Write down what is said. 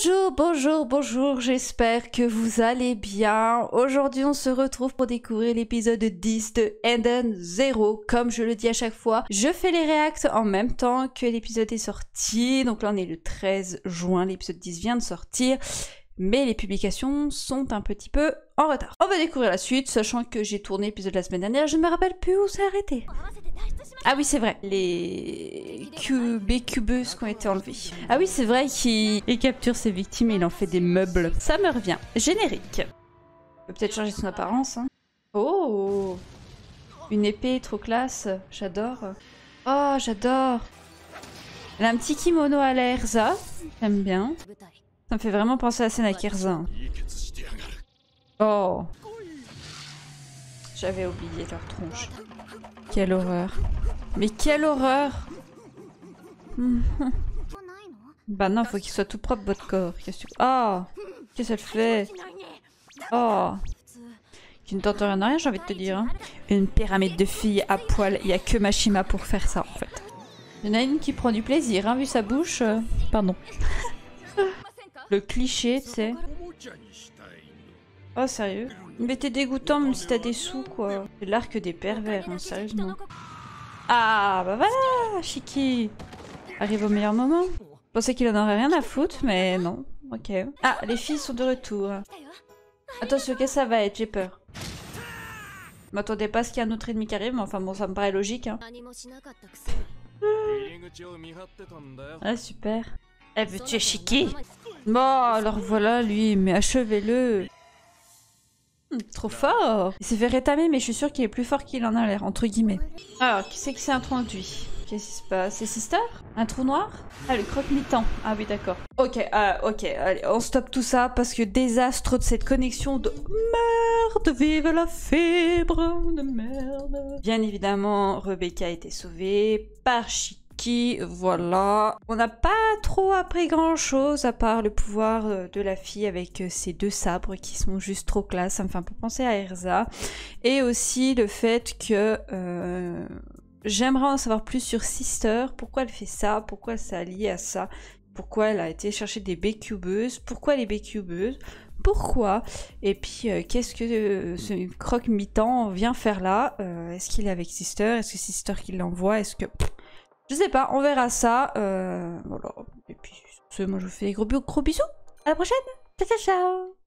Bonjour, bonjour, bonjour, j'espère que vous allez bien. Aujourd'hui, on se retrouve pour découvrir l'épisode 10 de Eden Zero. Comme je le dis à chaque fois, je fais les réacts en même temps que l'épisode est sorti. Donc là, on est le 13 juin, l'épisode 10 vient de sortir mais les publications sont un petit peu en retard. On va découvrir la suite, sachant que j'ai tourné l'épisode de la semaine dernière, je ne me rappelle plus où c'est arrêté. Ah oui, c'est vrai, les QB cubeuses qui ont été enlevées. Ah oui, c'est vrai qu'il capture ses victimes et il en fait des meubles. Ça me revient. Générique. peut peut-être changer son apparence. Hein. Oh Une épée trop classe, j'adore. Oh, j'adore Elle a un petit kimono à la Erza, j'aime bien. Ça me fait vraiment penser à la scène à Kirzin. Oh J'avais oublié leur tronche. Quelle horreur. Mais quelle horreur Bah non, faut qu'il soit tout propre votre corps. Qu'est-ce que... Oh Qu'est-ce qu'elle fait Oh Tu ne tentes rien à rien, j'ai envie de te dire. Hein. Une pyramide de filles à poil. Il n'y a que Mashima pour faire ça, en fait. Il y en a une qui prend du plaisir, hein, vu sa bouche. Euh, pardon. Le cliché, tu sais. Oh, sérieux? Mais t'es dégoûtant même si t'as des sous, quoi. C'est l'arc des pervers, hein, sérieusement. Ah, bah voilà, Shiki Arrive au meilleur moment. Je pensais qu'il en aurait rien à foutre, mais non. Ok. Ah, les filles sont de retour. Attention, qu'est-ce que ça va être? J'ai peur. M'attendais pas à ce qu'il y ait un autre ennemi qui arrive, mais enfin bon, ça me paraît logique. Hein. Ah, super. Elle veut tuer Shiki Bon, alors voilà, lui, mais achevez-le. Hmm, trop fort. Il s'est fait rétamer, mais je suis sûre qu'il est plus fort qu'il en a l'air, entre guillemets. Alors, qui c'est qui s'est introduit? Qu'est-ce qui se passe? C'est Sister? Un trou noir? Ah, le croque-mi-temps. Ah oui, d'accord. Ok, ah, ok, allez, on stoppe tout ça parce que désastre de cette connexion de merde, vive la fibre de merde. Bien évidemment, Rebecca a été sauvée par Chico qui, voilà. On n'a pas trop appris grand chose à part le pouvoir euh, de la fille avec euh, ses deux sabres qui sont juste trop classe. Ça me fait penser à Erza. Et aussi le fait que euh, j'aimerais en savoir plus sur Sister. Pourquoi elle fait ça? Pourquoi ça lié à ça? Pourquoi elle a été chercher des bécubeuses Pourquoi les bécubeuses pourquoi? Et puis qu'est-ce que ce croque mi-temps vient faire là? Est-ce qu'il est avec Sister? Est-ce que Sister qui l'envoie? Est-ce que je sais pas, on verra ça. Euh, voilà. Et puis, moi je vous fais gros, gros bisous. À la prochaine. Ciao, ciao, ciao.